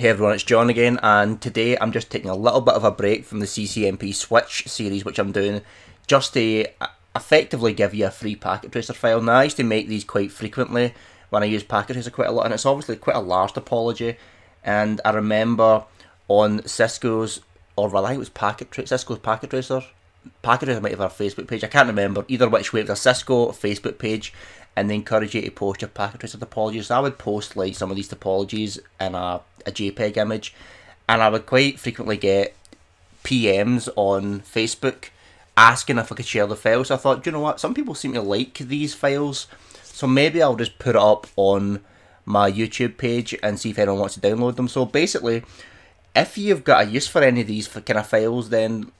Hey everyone, it's John again, and today I'm just taking a little bit of a break from the CCNP Switch series which I'm doing, just to effectively give you a free packet tracer file. Now I used to make these quite frequently when I use packet tracer quite a lot, and it's obviously quite a large topology, and I remember on Cisco's, or rather I think it was packet Cisco's packet tracer, packet tracer might have a Facebook page, I can't remember, either which way, it was a Cisco Facebook page, and they encourage you to post your packet tracer topologies. So I would post like some of these topologies in a, a JPEG image, and I would quite frequently get PMs on Facebook asking if I could share the files. So I thought, you know what, some people seem to like these files, so maybe I'll just put it up on my YouTube page and see if anyone wants to download them. So basically, if you've got a use for any of these kind of files, then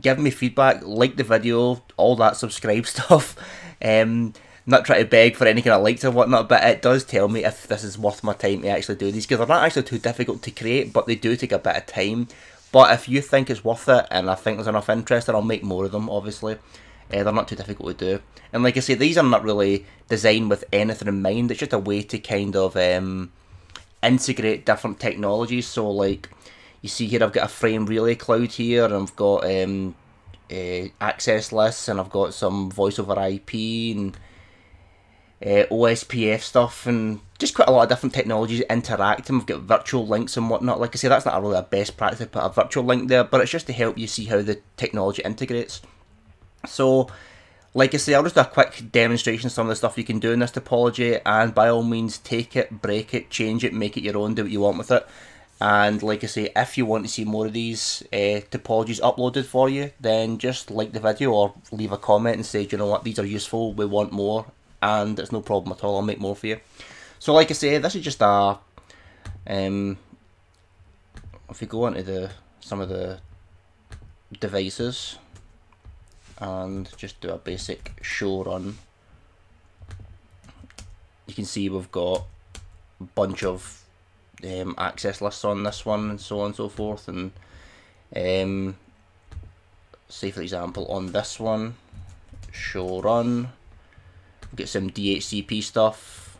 give me feedback, like the video, all that subscribe stuff. Um, not trying to beg for any kind of likes or whatnot, but it does tell me if this is worth my time to actually do these because they're not actually too difficult to create, but they do take a bit of time. But if you think it's worth it and I think there's enough interest, then I'll make more of them, obviously. Uh, they're not too difficult to do. And like I say, these are not really designed with anything in mind. It's just a way to kind of um, integrate different technologies. So like, you see here I've got a frame relay cloud here, and I've got um, uh, access lists, and I've got some voice over IP, and uh, OSPF stuff and just quite a lot of different technologies interacting. We've got virtual links and whatnot. Like I say, that's not really a best practice to put a virtual link there, but it's just to help you see how the technology integrates. So, like I say, I'll just do a quick demonstration of some of the stuff you can do in this topology, and by all means, take it, break it, change it, make it your own, do what you want with it. And like I say, if you want to see more of these uh, topologies uploaded for you, then just like the video or leave a comment and say, you know what, these are useful, we want more, and it's no problem at all. I'll make more for you. So, like I say, this is just a. Um, if we go into the some of the devices and just do a basic show run, you can see we've got a bunch of um, access lists on this one and so on and so forth. And um, say, for example, on this one, show run get some DHCP stuff,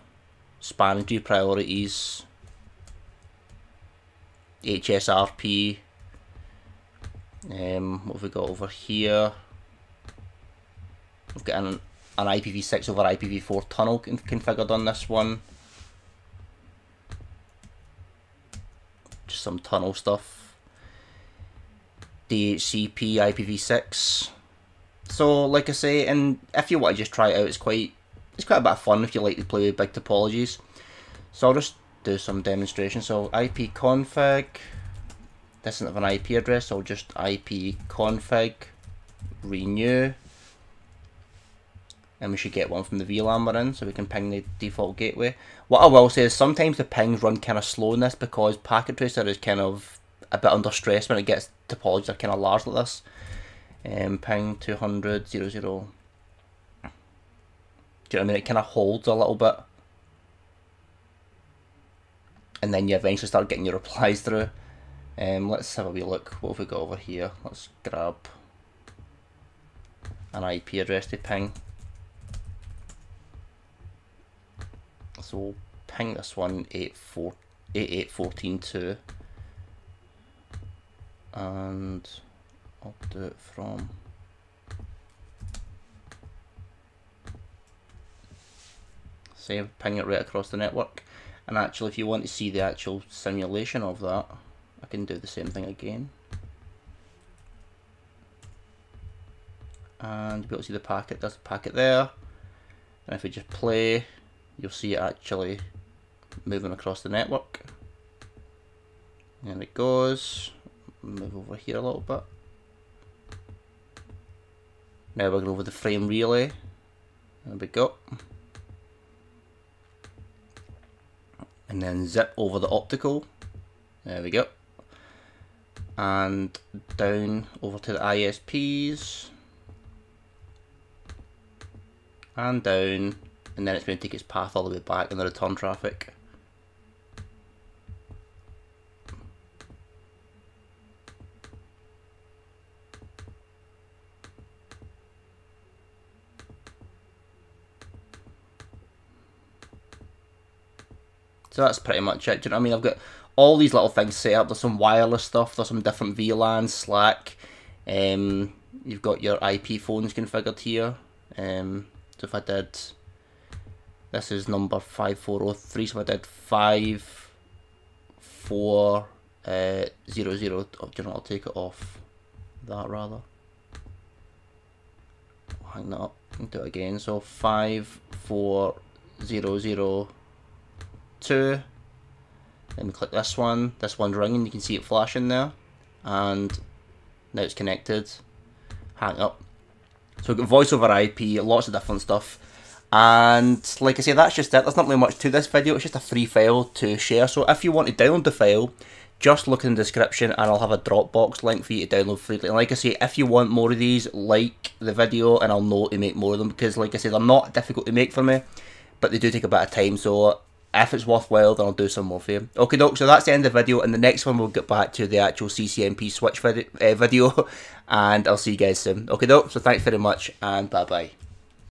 span and priorities, HSRP. Um, what have we got over here? We've got an, an IPv6 over IPv4 tunnel configured on this one. Just some tunnel stuff. DHCP IPv6. So, like I say, and if you want to just try it out, it's quite it's quite a bit of fun if you like to play with big topologies. So I'll just do some demonstration. So IP config, this isn't an IP address, so I'll just IP config, renew, and we should get one from the VLAN we're in, so we can ping the default gateway. What I will say is sometimes the pings run kind of slow in this because Packet Tracer is kind of a bit under stress when it gets topologies that are kind of large like this. Um, ping 200, 00, do you know what I mean? It kind of holds a little bit. And then you eventually start getting your replies through. Um, let's have a wee look. What have we got over here? Let's grab an IP address to ping. So we'll ping this one 8814.2 and I'll do it from. Say ping it right across the network. And actually if you want to see the actual simulation of that I can do the same thing again. And you'll be able to see the packet, there's the packet there. And if we just play you'll see it actually moving across the network. And it goes. Move over here a little bit. Now we're going over the frame relay. There we go. And then zip over the optical. There we go. And down over to the ISPs and down and then it's going to take its path all the way back in the return traffic So that's pretty much it. Do you know what I mean? I've got all these little things set up. There's some wireless stuff. There's some different VLANs, SLAAC. Um, you've got your IP phones configured here. Um, so if I did, this is number 5403, so I did 5, 4, uh, 0, 0, oh, you know, I'll take it off that rather. hang that up and do it again. So 5, 4, 0, 0, 2. Then we click this one, this one's ringing, you can see it flashing there. And now it's connected. Hang up. So we've got voice over IP, lots of different stuff. And like I say, that's just it. There's not really much to this video. It's just a free file to share. So if you want to download the file, just look in the description and I'll have a Dropbox link for you to download freely. And like I say, if you want more of these, like the video and I'll know to make more of them. Because like I say, they're not difficult to make for me, but they do take a bit of time. So if it's worthwhile, then I'll do some more for you. Okay, doc, so that's the end of the video. and the next one, we'll get back to the actual CCNP Switch vid uh, video, and I'll see you guys soon. Okay, doc, so thanks very much, and bye-bye.